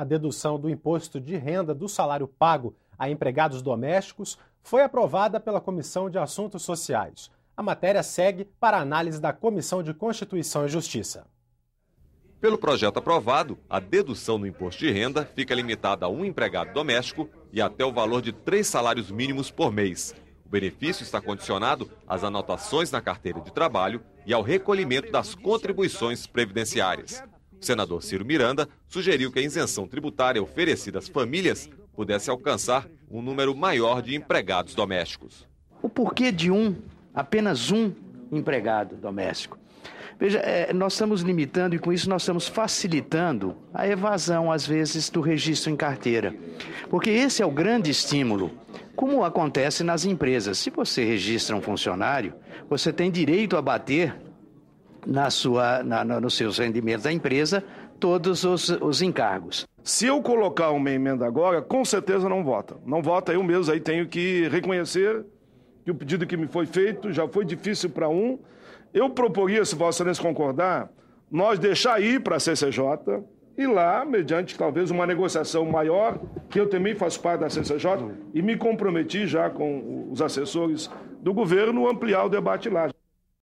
A dedução do imposto de renda do salário pago a empregados domésticos foi aprovada pela Comissão de Assuntos Sociais. A matéria segue para análise da Comissão de Constituição e Justiça. Pelo projeto aprovado, a dedução no imposto de renda fica limitada a um empregado doméstico e até o valor de três salários mínimos por mês. O benefício está condicionado às anotações na carteira de trabalho e ao recolhimento das contribuições previdenciárias. O senador Ciro Miranda sugeriu que a isenção tributária oferecida às famílias pudesse alcançar um número maior de empregados domésticos. O porquê de um, apenas um empregado doméstico? Veja, é, nós estamos limitando e com isso nós estamos facilitando a evasão, às vezes, do registro em carteira. Porque esse é o grande estímulo. Como acontece nas empresas. Se você registra um funcionário, você tem direito a bater na sua, na, nos seus rendimentos da empresa todos os, os encargos. Se eu colocar uma emenda agora, com certeza não vota. Não vota, eu mesmo aí tenho que reconhecer que o pedido que me foi feito já foi difícil para um eu proporia, se Vossa Excelência concordar, nós deixar ir para a CCJ e lá, mediante talvez uma negociação maior, que eu também faço parte da CCJ, e me comprometi já com os assessores do governo ampliar o debate lá.